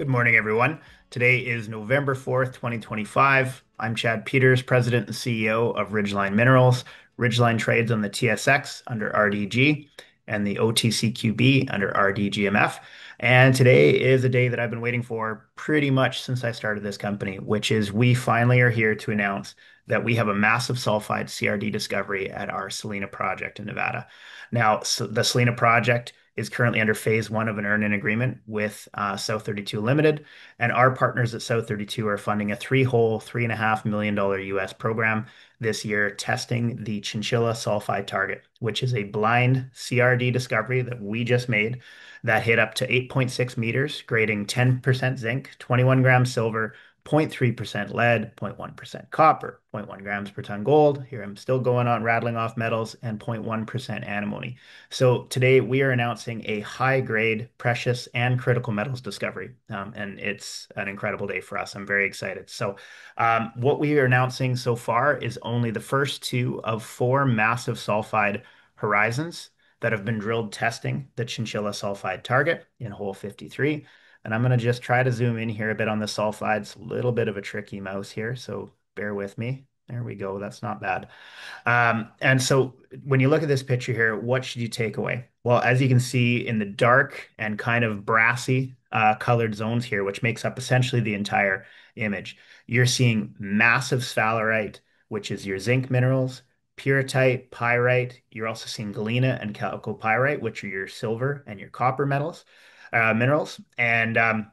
Good morning, everyone. Today is November 4th, 2025. I'm Chad Peters, President and CEO of Ridgeline Minerals. Ridgeline trades on the TSX under RDG and the OTCQB under RDGMF. And today is a day that I've been waiting for pretty much since I started this company, which is we finally are here to announce that we have a massive sulfide CRD discovery at our Selena project in Nevada. Now, the Selena project is currently under phase one of an earn-in agreement with uh, South32 Limited, and our partners at South32 are funding a three-hole, $3.5 million U.S. program this year testing the Chinchilla sulfide target, which is a blind CRD discovery that we just made that hit up to 8.6 meters, grading 10% zinc, 21 grams silver, 0.3% lead, 0.1% copper, 0.1 grams per ton gold. Here I'm still going on rattling off metals and 0.1% antimony. So today we are announcing a high-grade precious and critical metals discovery, um, and it's an incredible day for us. I'm very excited. So um, what we are announcing so far is only the first two of four massive sulfide horizons that have been drilled testing the Chinchilla sulfide target in hole 53. I'm going to just try to zoom in here a bit on the sulfides. A little bit of a tricky mouse here, so bear with me. There we go. That's not bad. Um, and so when you look at this picture here, what should you take away? Well, as you can see in the dark and kind of brassy colored zones here, which makes up essentially the entire image, you're seeing massive sphalerite, which is your zinc minerals, pyrrhotite, pyrite. You're also seeing galena and chalcopyrite, which are your silver and your copper Uh, minerals. And um,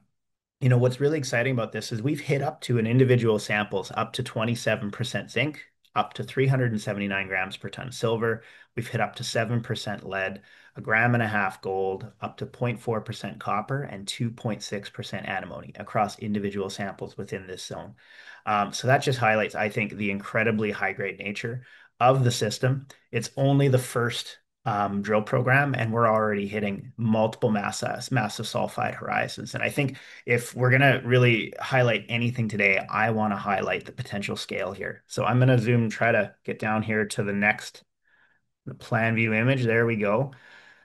you know, what's really exciting about this is we've hit up to in individual samples up to 27% zinc, up to 379 grams per ton silver. We've hit up to 7% lead, a gram and a half gold, up to 0.4% copper, and 2.6% antimony across individual samples within this zone. Um, so that just highlights, I think, the incredibly high-grade nature of the system. It's only the first Um, drill program, and we're already hitting multiple massive sulfide horizons. And I think if we're going to really highlight anything today, I want to highlight the potential scale here. So I'm going to zoom, try to get down here to the next the plan view image. There we go.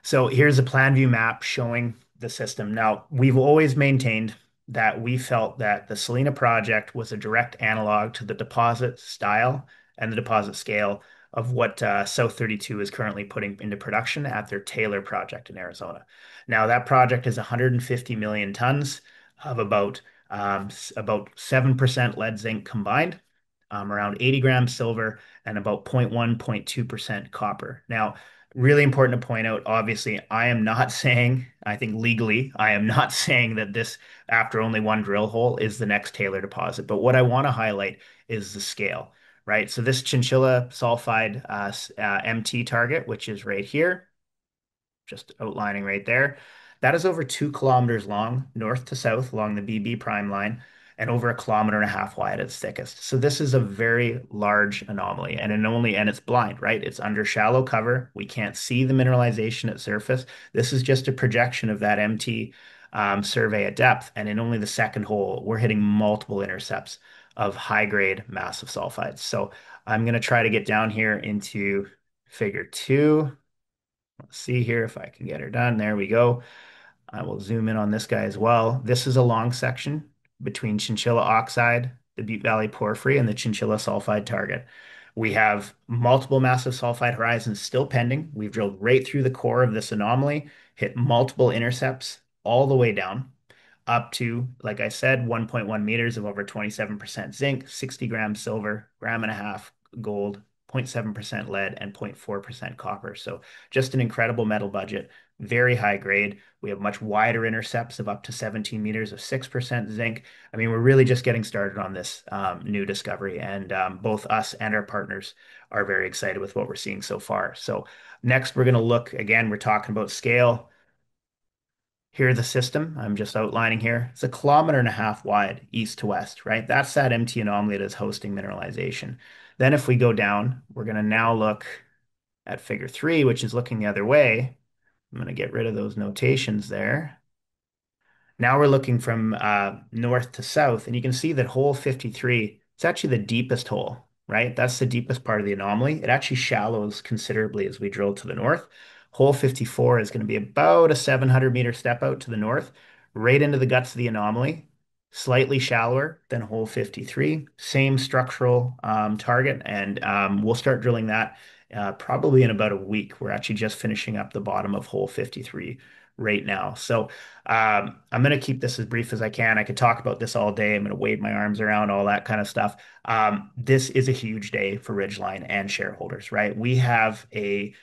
So here's a plan view map showing the system. Now, we've always maintained that we felt that the Selena project was a direct analog to the deposit style and the deposit scale of what uh, South32 is currently putting into production at their Taylor project in Arizona. Now, that project is 150 million tons of about um, about 7% lead zinc combined, um, around 80 grams silver, and about 0.1%-0.2% copper. Now, really important to point out, obviously, I am not saying, I think legally, I am not saying that this, after only one drill hole, is the next Taylor deposit. But what I want to highlight is the scale, right? So this Chinchilla sulfide uh, uh, MT target, which is right here, just outlining right there, that is over two kilometers long, north to south along the BB Prime line, and over a kilometer and a half wide at its thickest. So this is a very large anomaly, and it only and it's blind, right? It's under shallow cover. We can't see the mineralization at surface. This is just a projection of that MT um, survey at depth. And in only the second hole, we're hitting multiple intercepts of high-grade massive sulfides. So I'm going to try to get down here into figure two. Let's see here if I can get her done. There we go. I will zoom in on this guy as well. This is a long section between Chinchilla oxide, the Butte Valley Porphyry, and the Chinchilla sulfide target. We have multiple massive sulfide horizons still pending. We've drilled right through the core of this anomaly, hit multiple intercepts all the way down up to, like I said, 1.1 meters of over 27% zinc, 60 grams silver, gram and a half gold, 0.7% lead, and 0.4% copper. So just an incredible metal budget, very high grade. We have much wider intercepts of up to 17 meters of 6% zinc. I mean, we're really just getting started on this um, new discovery, and um, both us and our partners are very excited with what we're seeing so far. So next, we're going to look again, we're talking about scale. Here's the system. I'm just outlining here. It's a kilometer and a half wide east to west, right? That's that MT anomaly that is hosting mineralization. Then if we go down, we're going to now look at figure three, which is looking the other way. I'm going to get rid of those notations there. Now we're looking from uh, north to south, and you can see that hole 53, it's actually the deepest hole, right? That's the deepest part of the anomaly. It actually shallows considerably as we drill to the north. Hole 54 is going to be about a 700-meter step out to the north, right into the guts of the anomaly, slightly shallower than hole 53, same structural um, target, and um, we'll start drilling that uh, probably in about a week. We're actually just finishing up the bottom of hole 53 right now. So um, I'm going to keep this as brief as I can. I could talk about this all day. I'm going to wave my arms around, all that kind of stuff. Um, this is a huge day for Ridgeline and shareholders, right? We have a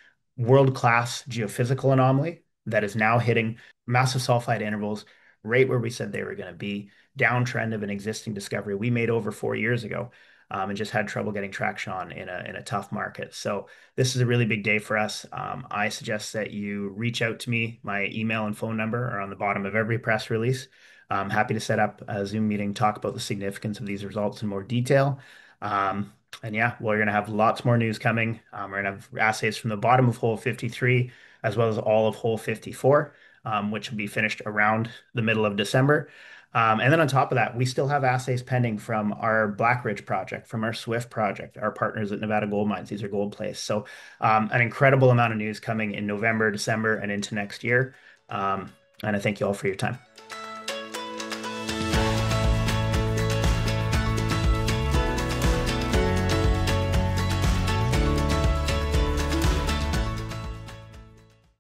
world-class geophysical anomaly that is now hitting massive sulfide intervals right where we said they were going to be, downtrend of an existing discovery we made over four years ago um, and just had trouble getting traction on in a, in a tough market. So this is a really big day for us. Um, I suggest that you reach out to me. My email and phone number are on the bottom of every press release. I'm happy to set up a Zoom meeting, talk about the significance of these results in more detail. And yeah, well, we're going to have lots more news coming. Um, we're going to have assays from the bottom of hole 53 as well as all of hole 54, um, which will be finished around the middle of December. Um, and then on top of that, we still have assays pending from our Black Ridge project, from our Swift project, our partners at Nevada Gold Mines. These are gold plays. So um, an incredible amount of news coming in November, December, and into next year. Um, and I thank you all for your time.